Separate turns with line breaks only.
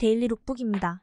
데일리 룩북입니다.